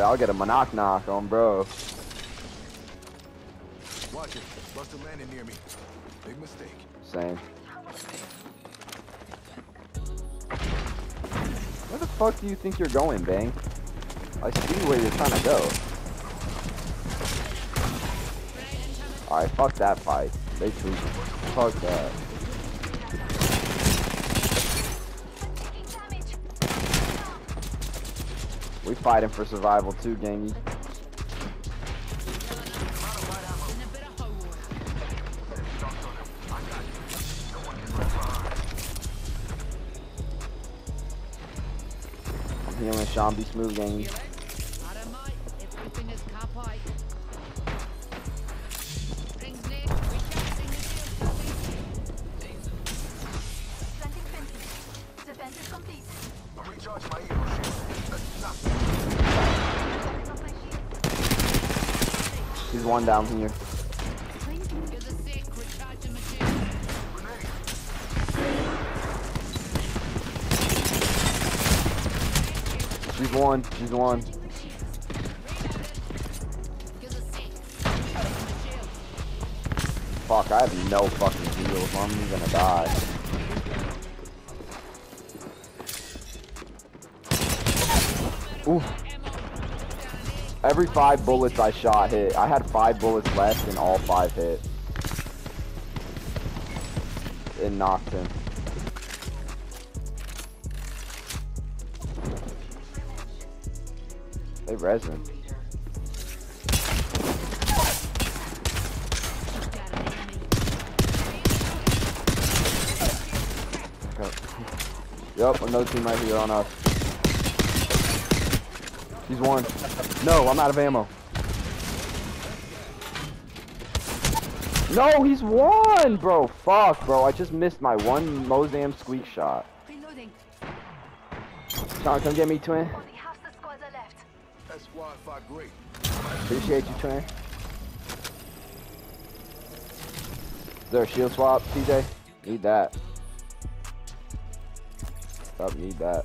I'll get a knock knock on bro. Watch it. Buster landing near me. Big mistake. Same. Where the fuck do you think you're going, Bang? I see where you're trying to go. Alright, fuck that fight. They tweaked. Fuck that. We fighting for survival too, gangy. I'm healing Sean be smooth, gangy. One down here. She's one. She's one. Fuck, I have no fucking heals. I'm gonna die. Oof. Every five bullets I shot hit. I had five bullets left and all five hit. It knocked him. They resin. Yep, another team right here on us. He's one. No, I'm out of ammo. No, he's one, bro. Fuck, bro. I just missed my one Mozambique shot. Reloading. Sean, come get me, twin. Only half the squads are left. That squad fought great. Appreciate you, twin. Is there a shield swap, TJ? Need that. Yup, need that.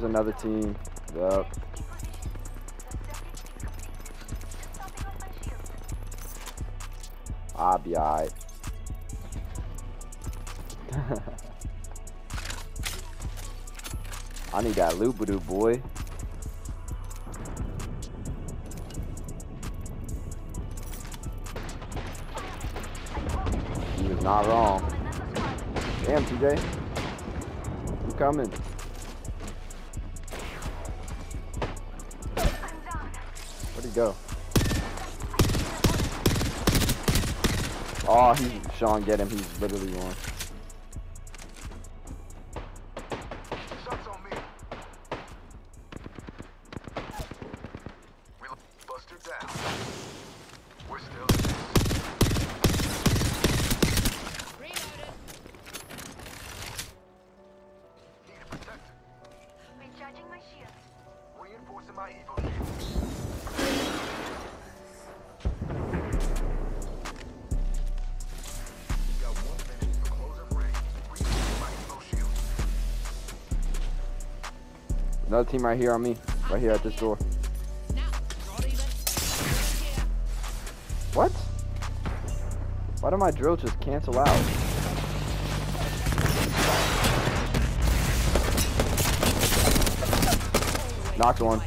There's another team. Shield. I'll be alright. I need that loop-a-doo, boy. He was not wrong. Damn, TJ. I'm coming? Where'd go? Oh, he's Sean. Get him. He's literally on me. We Another team right here on me. Right here at this door. What? Why did my drill just cancel out? Knocked one.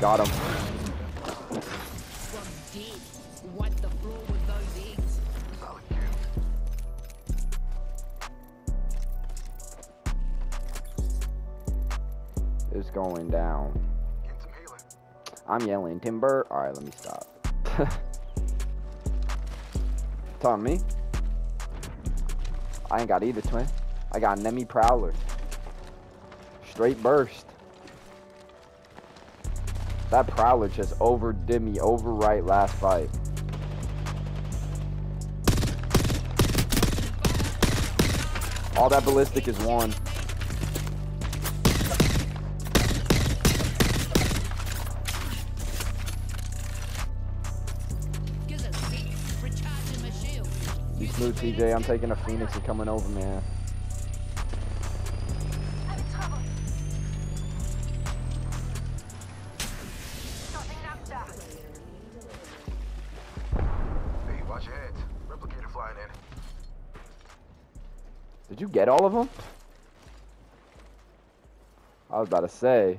Got him. Down. Get some healing. I'm yelling timber. All right, let me stop. Talking me? I ain't got either twin. I got Nemi Prowler. Straight burst. That Prowler just overdid me overright last fight. All that ballistic is one. Smooth TJ, I'm taking a Phoenix and coming over, man. I'm in trouble. Something knocked out. Hey, watch your heads. Replicator flying in. Did you get all of them? I was about to say.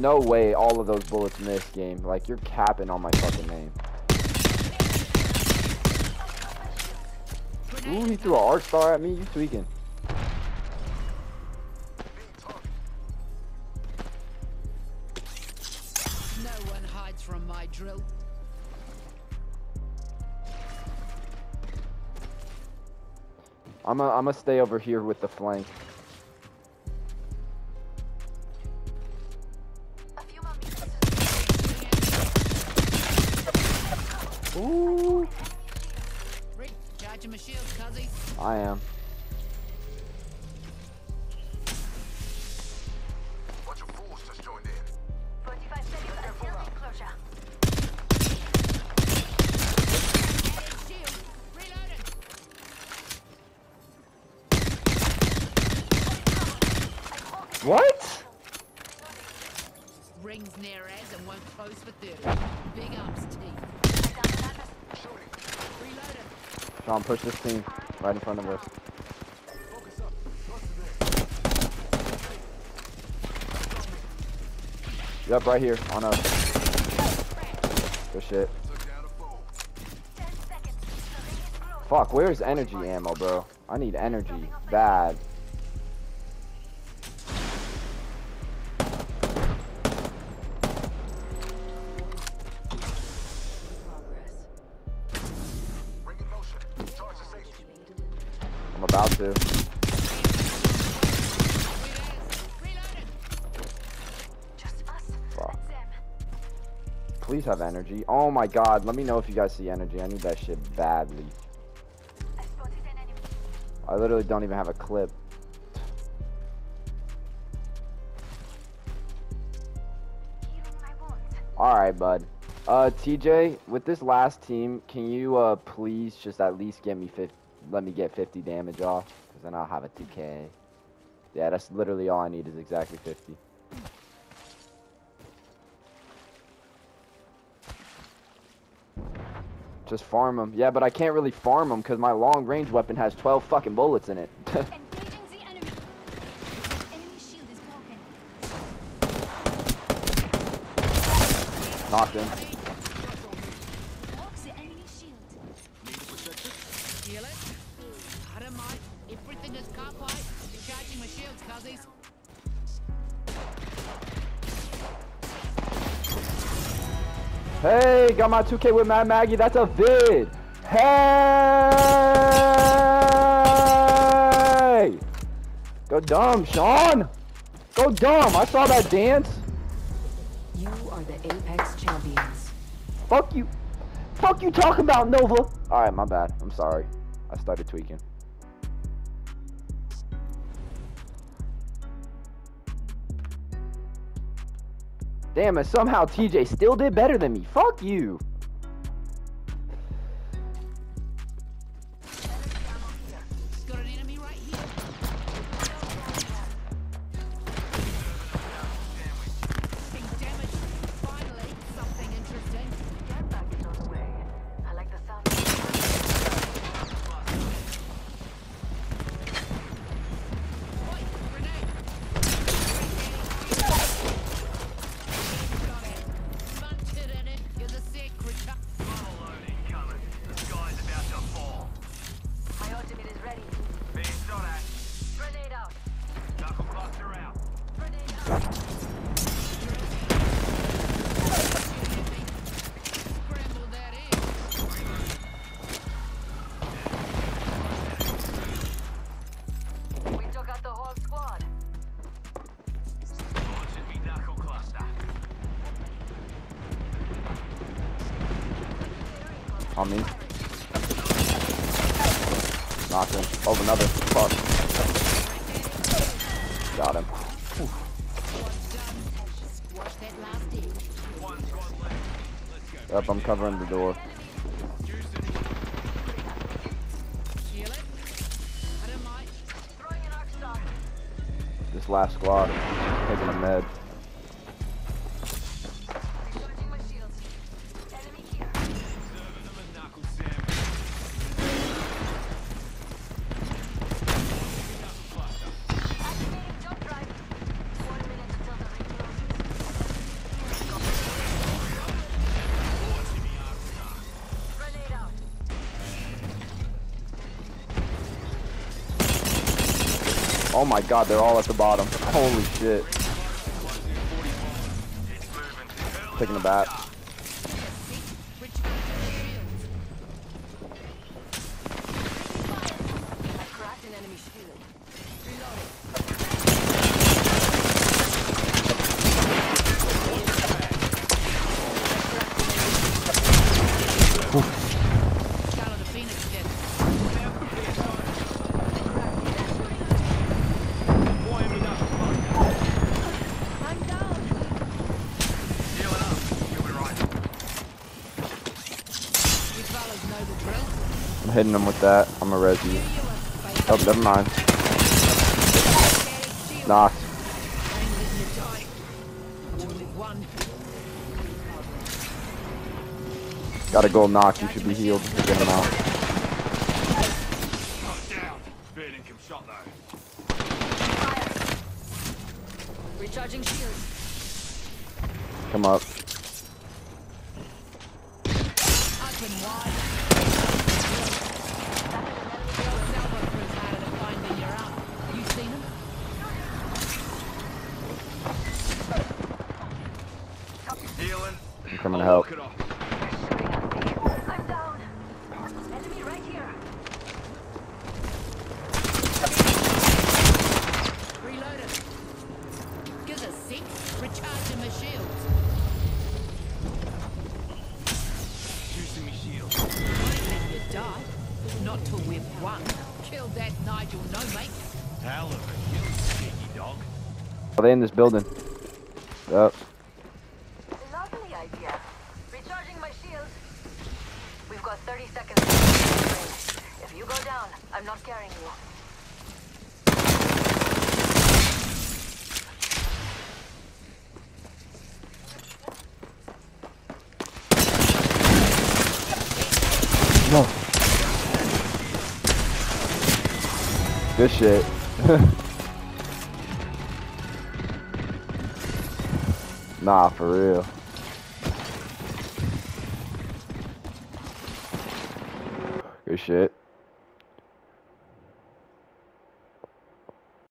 No way all of those bullets missed, game. Like, you're capping on my fucking name. Ooh, he threw an arc star at me. You tweaking. No one hides from my drill. I'm gonna I'm stay over here with the flank. Ooh. Rick, charging my shield, cuzzy. I am. Bunch of fools just joined in. 45 seconds until enclosure. Shield. Reloading. What? Rings near as and won't close for 30. Big ups, T. I down another. Shooting. Sean, push this team right in front of us. Yep, right here on us. Good shit. Took down a fool. 10 seconds. The ring is close. Fuck, where's energy ammo, bro? I need energy. Bad. Please have energy. Oh my god, let me know if you guys see energy. I need that shit badly. I literally don't even have a clip. Alright, bud. Uh, TJ, with this last team, can you, uh, please just at least get me 50, let me get 50 damage off? Because then I'll have a 2k. Yeah, that's literally all I need is exactly 50. Just farm them. Yeah, but I can't really farm them because my long range weapon has 12 fucking bullets in it. Engaging the enemy. Enemy shield is broken. Knocked him. Hey, got my 2K with Mad Maggie. That's a vid. Hey! Go dumb, Sean. Go dumb. I saw that dance. You are the Apex champions. Fuck you. Fuck you talking about, Nova. All right, my bad. I'm sorry. I started tweaking. Damn, and somehow TJ still did better than me. Fuck you. On me. Knocked him. Oh, another. Fuck. Got him. Egg. Up, I'm covering the door. This last squad. Taking a med. Oh my god, they're all at the bottom. Holy shit. Taking a bat. Them with that. I'm a res you. Oh, never mind. Knocked. Got a gold knock. You should be healed. Get him out. Knocked down. Kill, that Nigel, no mate. Talon, you sneaky dog. Are they in this building? Yep. Lovely idea. Recharging my shield. We've got 30 seconds. If you go down, I'm not carrying you. No. Good shit. nah, for real. Shit.